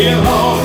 Home.